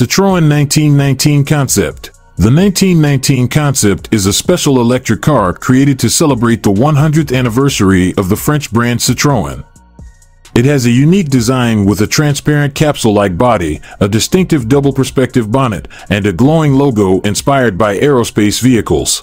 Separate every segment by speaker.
Speaker 1: Citroën 1919 Concept The 1919 Concept is a special electric car created to celebrate the 100th anniversary of the French brand Citroën. It has a unique design with a transparent capsule-like body, a distinctive double perspective bonnet, and a glowing logo inspired by aerospace vehicles.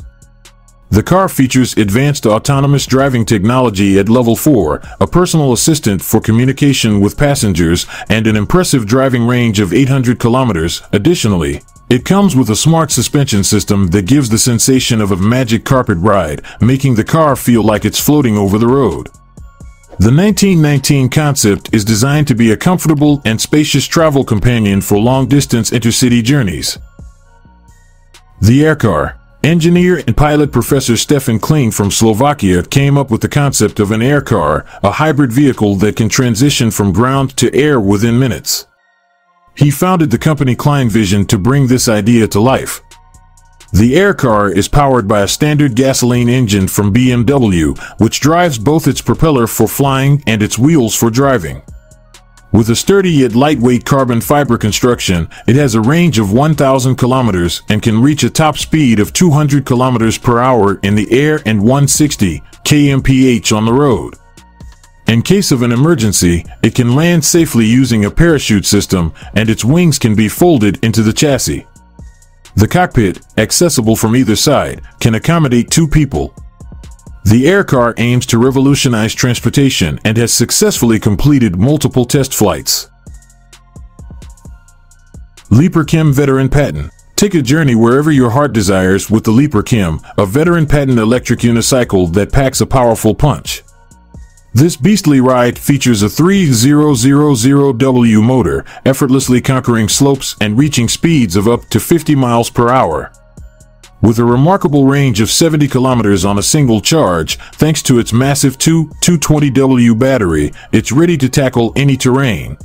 Speaker 1: The car features advanced autonomous driving technology at level 4, a personal assistant for communication with passengers, and an impressive driving range of 800 kilometers. Additionally, it comes with a smart suspension system that gives the sensation of a magic carpet ride, making the car feel like it's floating over the road. The 1919 concept is designed to be a comfortable and spacious travel companion for long-distance intercity journeys. The Air Car Engineer and pilot Professor Stefan Klein from Slovakia came up with the concept of an air car, a hybrid vehicle that can transition from ground to air within minutes. He founded the company Klein Vision to bring this idea to life. The air car is powered by a standard gasoline engine from BMW, which drives both its propeller for flying and its wheels for driving. With a sturdy yet lightweight carbon fiber construction, it has a range of 1,000 kilometers and can reach a top speed of 200 kilometers per hour in the air and 160 kmph on the road. In case of an emergency, it can land safely using a parachute system and its wings can be folded into the chassis. The cockpit, accessible from either side, can accommodate two people, the air car aims to revolutionize transportation and has successfully completed multiple test flights. Leaper Kim Veteran Patton Take a journey wherever your heart desires with the Leaper Kim, a veteran Patton electric unicycle that packs a powerful punch. This beastly ride features a 3000W motor, effortlessly conquering slopes and reaching speeds of up to 50 miles per hour. With a remarkable range of 70 kilometers on a single charge, thanks to its massive 2 220W battery, it's ready to tackle any terrain.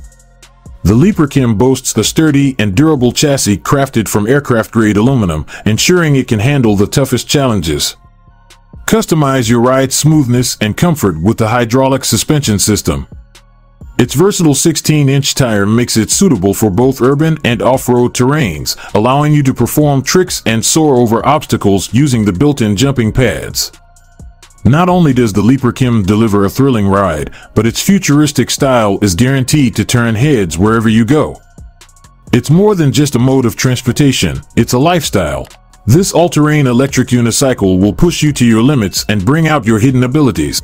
Speaker 1: The Leaperkim boasts a sturdy and durable chassis crafted from aircraft-grade aluminum, ensuring it can handle the toughest challenges. Customize your ride's smoothness and comfort with the hydraulic suspension system. Its versatile 16-inch tire makes it suitable for both urban and off-road terrains, allowing you to perform tricks and soar over obstacles using the built-in jumping pads. Not only does the Leaper Kim deliver a thrilling ride, but its futuristic style is guaranteed to turn heads wherever you go. It's more than just a mode of transportation, it's a lifestyle. This all-terrain electric unicycle will push you to your limits and bring out your hidden abilities.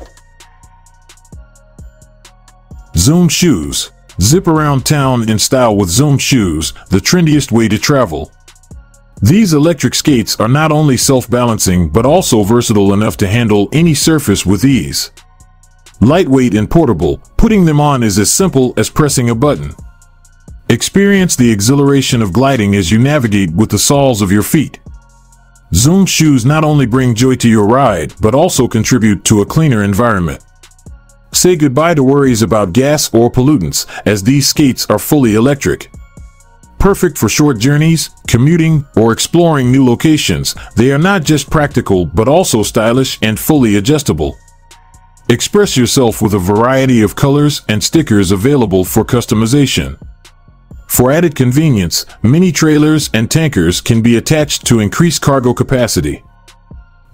Speaker 1: Zuum Shoes. Zip around town in style with Zuum Shoes, the trendiest way to travel. These electric skates are not only self-balancing but also versatile enough to handle any surface with ease. Lightweight and portable, putting them on is as simple as pressing a button. Experience the exhilaration of gliding as you navigate with the soles of your feet. Zuum shoes not only bring joy to your ride, but also contribute to a cleaner environment. Say goodbye to worries about gas or pollutants, as these skates are fully electric. Perfect for short journeys, commuting, or exploring new locations, they are not just practical but also stylish and fully adjustable. Express yourself with a variety of colors and stickers available for customization. For added convenience, mini trailers and tankers can be attached to increase cargo capacity.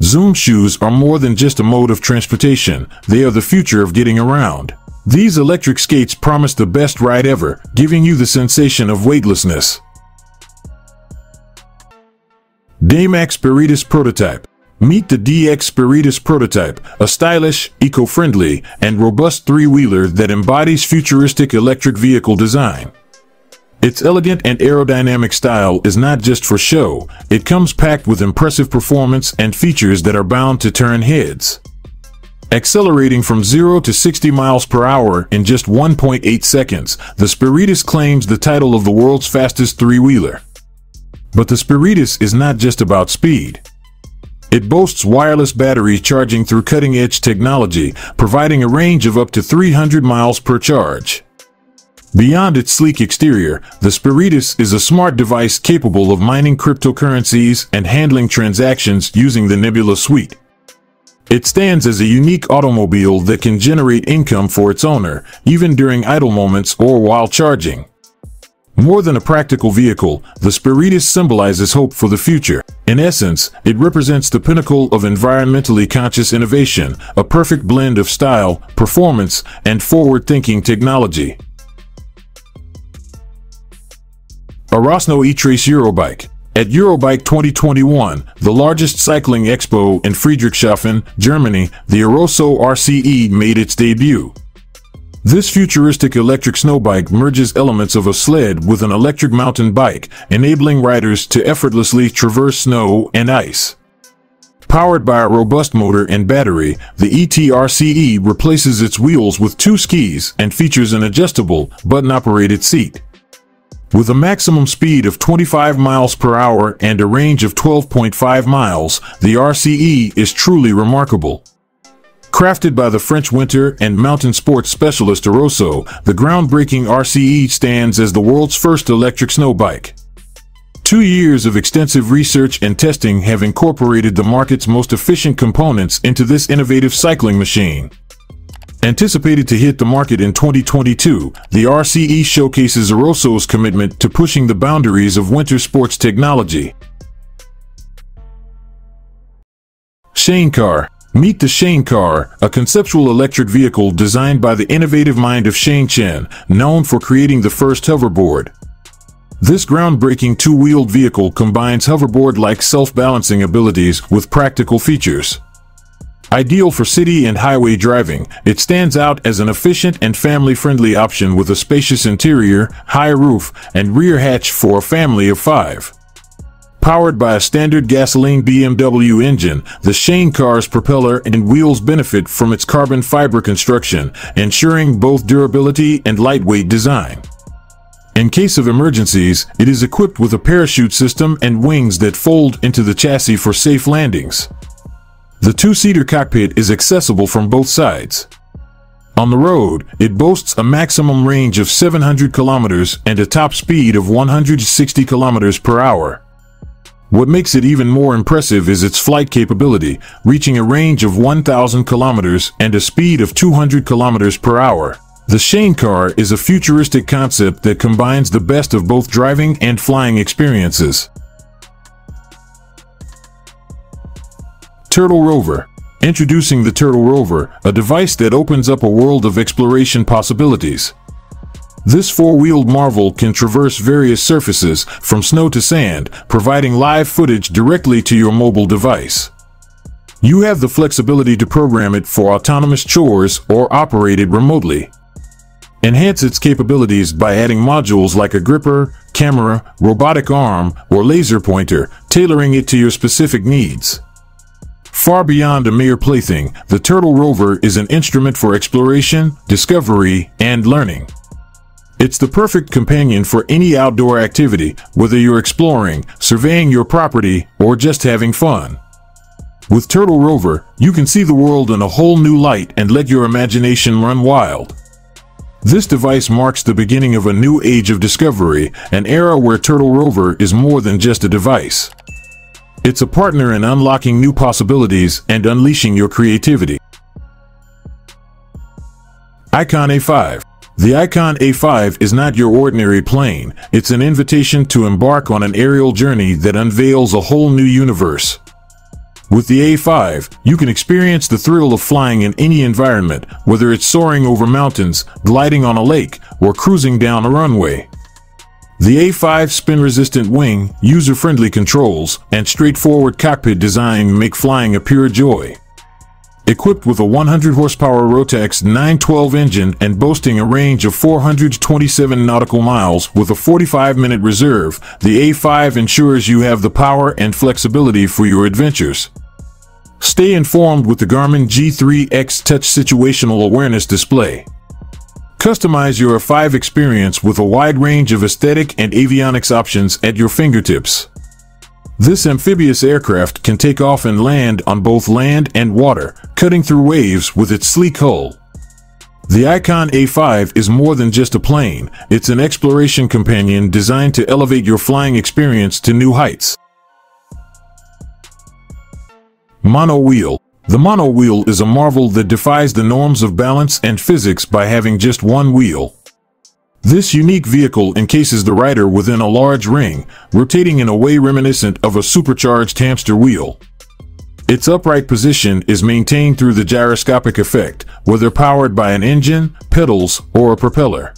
Speaker 1: Zuum shoes are more than just a mode of transportation, they are the future of getting around. These electric skates promise the best ride ever, giving you the sensation of weightlessness. Daymak Spiritus Prototype Meet the DX Spiritus Prototype, a stylish, eco-friendly, and robust three-wheeler that embodies futuristic electric vehicle design. Its elegant and aerodynamic style is not just for show, it comes packed with impressive performance and features that are bound to turn heads. Accelerating from 0 to 60 miles per hour in just 1.8 seconds, the Spiritus claims the title of the world's fastest three-wheeler. But the Spiritus is not just about speed. It boasts wireless battery charging through cutting-edge technology, providing a range of up to 300 miles per charge. Beyond its sleek exterior, the Spiritus is a smart device capable of mining cryptocurrencies and handling transactions using the Nebula suite. It stands as a unique automobile that can generate income for its owner, even during idle moments or while charging. More than a practical vehicle, the Spiritus symbolizes hope for the future. In essence, it represents the pinnacle of environmentally conscious innovation, a perfect blend of style, performance, and forward-thinking technology. Arosno e-Trace Eurobike at Eurobike 2021, the largest cycling expo in Friedrichshafen, Germany, the Arosno RCE made its debut. This futuristic electric snowbike merges elements of a sled with an electric mountain bike, enabling riders to effortlessly traverse snow and ice. Powered by a robust motor and battery, the ETRCE replaces its wheels with two skis and features an adjustable, button-operated seat. With a maximum speed of 25 miles per hour and a range of 12.5 miles, the RCE is truly remarkable. Crafted by the French winter and mountain sports specialist Arosno, the groundbreaking RCE stands as the world's first electric snow bike. Two years of extensive research and testing have incorporated the market's most efficient components into this innovative cycling machine. Anticipated to hit the market in 2022, the RCE showcases Arosno's commitment to pushing the boundaries of winter sports technology. Shane Car Meet the Shane Car, a conceptual electric vehicle designed by the innovative mind of Shane Chen, known for creating the first hoverboard. This groundbreaking two-wheeled vehicle combines hoverboard-like self-balancing abilities with practical features. Ideal for city and highway driving, it stands out as an efficient and family-friendly option with a spacious interior, high roof, and rear hatch for a family of five. Powered by a standard gasoline BMW engine, the Shane car's propeller and wheels benefit from its carbon fiber construction, ensuring both durability and lightweight design. In case of emergencies, it is equipped with a parachute system and wings that fold into the chassis for safe landings. The two-seater cockpit is accessible from both sides. On the road, it boasts a maximum range of 700 kilometers and a top speed of 160 kilometers per hour. What makes it even more impressive is its flight capability, reaching a range of 1,000 kilometers and a speed of 200 kilometers per hour. The Shane car is a futuristic concept that combines the best of both driving and flying experiences. Turtle Rover. Introducing the Turtle Rover, a device that opens up a world of exploration possibilities. This four-wheeled marvel can traverse various surfaces, from snow to sand, providing live footage directly to your mobile device. You have the flexibility to program it for autonomous chores or operate it remotely. Enhance its capabilities by adding modules like a gripper, camera, robotic arm, or laser pointer, tailoring it to your specific needs. Far beyond a mere plaything, the Turtle Rover is an instrument for exploration, discovery, and learning. It's the perfect companion for any outdoor activity, whether you're exploring, surveying your property, or just having fun. With Turtle Rover, you can see the world in a whole new light and let your imagination run wild. This device marks the beginning of a new age of discovery, an era where Turtle Rover is more than just a device. It's a partner in unlocking new possibilities and unleashing your creativity. Icon A5 The Icon A5 is not your ordinary plane. It's an invitation to embark on an aerial journey that unveils a whole new universe. With the A5, you can experience the thrill of flying in any environment, whether it's soaring over mountains, gliding on a lake, or cruising down a runway. The A5 spin-resistant wing, user-friendly controls, and straightforward cockpit design make flying a pure joy. Equipped with a 100 horsepower Rotax 912 engine and boasting a range of 427 nautical miles with a 45 minute reserve, the A5 ensures you have the power and flexibility for your adventures. Stay informed with the Garmin G3X Touch Situational Awareness Display. Customize your 5 experience with a wide range of aesthetic and avionics options at your fingertips. This amphibious aircraft can take off and land on both land and water, cutting through waves with its sleek hull. The Icon A5 is more than just a plane, it's an exploration companion designed to elevate your flying experience to new heights. Mono Wheel the mono wheel is a marvel that defies the norms of balance and physics by having just one wheel. This unique vehicle encases the rider within a large ring, rotating in a way reminiscent of a supercharged hamster wheel. Its upright position is maintained through the gyroscopic effect, whether powered by an engine, pedals, or a propeller.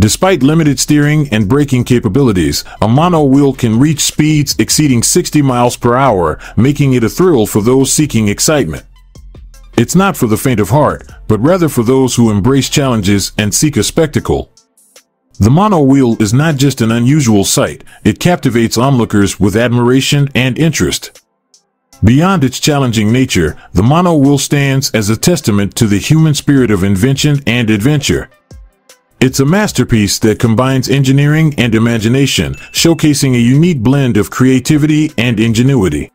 Speaker 1: Despite limited steering and braking capabilities, a mono wheel can reach speeds exceeding 60 miles per hour, making it a thrill for those seeking excitement. It's not for the faint of heart, but rather for those who embrace challenges and seek a spectacle. The mono wheel is not just an unusual sight, it captivates onlookers with admiration and interest. Beyond its challenging nature, the mono wheel stands as a testament to the human spirit of invention and adventure. It's a masterpiece that combines engineering and imagination, showcasing a unique blend of creativity and ingenuity.